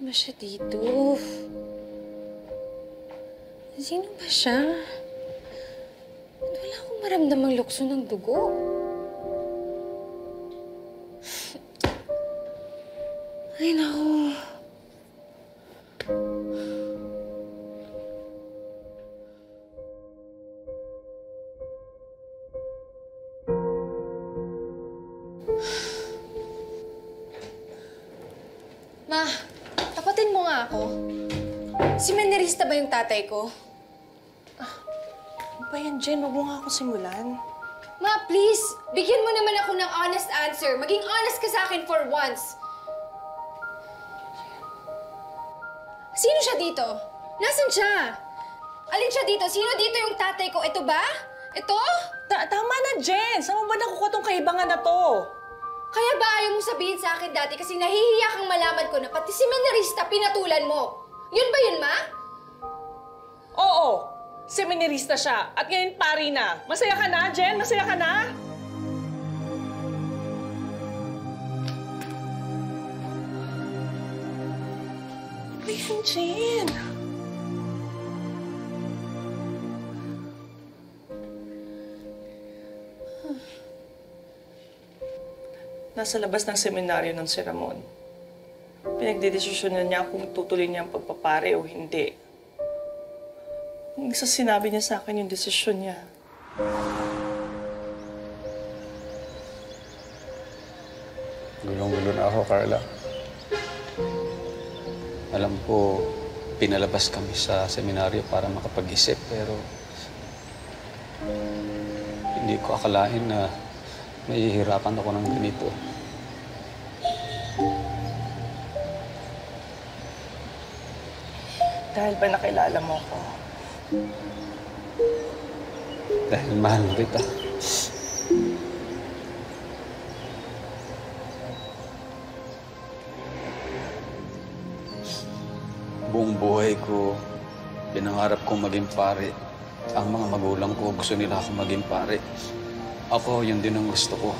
ba siya dito? Sino ba siya? Wala akong maramdamang lukso ng dugo? Ay, naku. Ma, tapatin mo nga ako. Si Menerista ba yung tatay ko? Ano ba yan, Jen? Huwag mo nga ako simulan. Ma, please, bigyan mo naman ako ng honest answer. Maging honest ka sa akin for once. Sino siya dito? Nasaan siya? Alin siya dito? Sino dito yung tatay ko? Ito ba? Ito? Ta tama na, Jen! Saan mo ba nakukuha tong kahibangan na to? Kaya ba ayaw mo sabihin sa akin dati kasi nahihiya kang malaman ko na pati si Menerista pinatulan mo? Yun ba yun, ma? Oo! Seminarista siya. At ngayon pari na. Masaya ka na, Jen? Masaya ka na? Ano ba yan, Jen? Nasa labas ng seminaryo ng si Ramon. Pinagdidesisyonan niya kung tutuloy niya ang pagpapare o hindi. Hanggang sa sinabi niya sa akin yung desisyon niya. Gulong-gulo na ako, Carla. Alam ko, pinalabas kami sa seminaryo para makapag-isip, pero hindi ko akalain na mahihirapan ako ng ganito. Dahil ba nakilala mo ko? Dahil mahal mo kita. Buong buhay ko, pinangarap kong maging pare. Ang mga magulang ko, gusto nila ako maging pare. Ako, yun din ang gusto ko.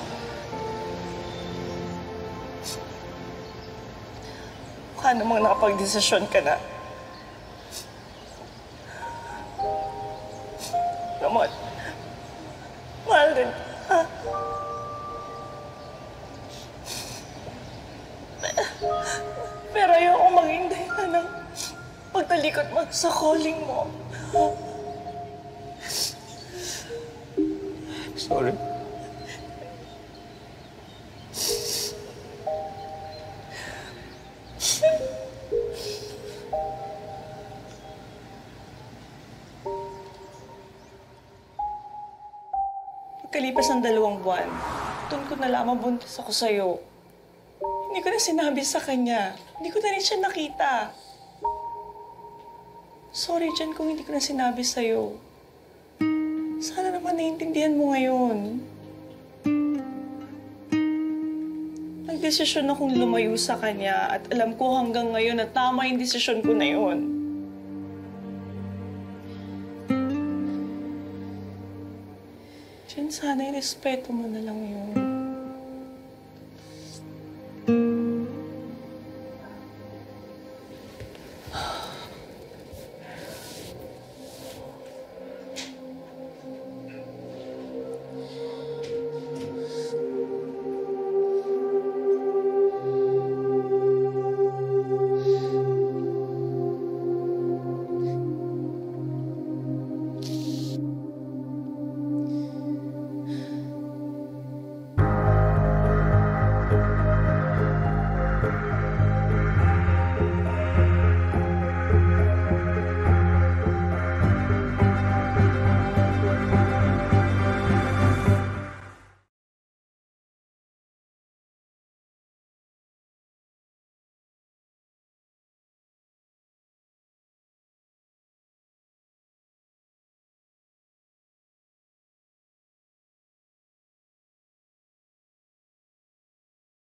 Mukha namang nakapag-desisyon ka na. Ramon, mahal rin kita. Pero ayoko maging dahilan ng pagtalikot mo sa calling mo. Sorry. Pagkalipas ng dalawang buwan, doon ko nalaman buntis ako sa'yo. Hindi ko na sinabi sa kanya. Hindi ko na rin siya nakita. Sorry, Jen, kung hindi ko na sinabi sa'yo. Sana naman naiintindihan mo ngayon. Nagdesisyon akong lumayo sa kanya at alam ko hanggang ngayon na tama yung desisyon ko na yun. Jen, sana irespeto mo na lang yun.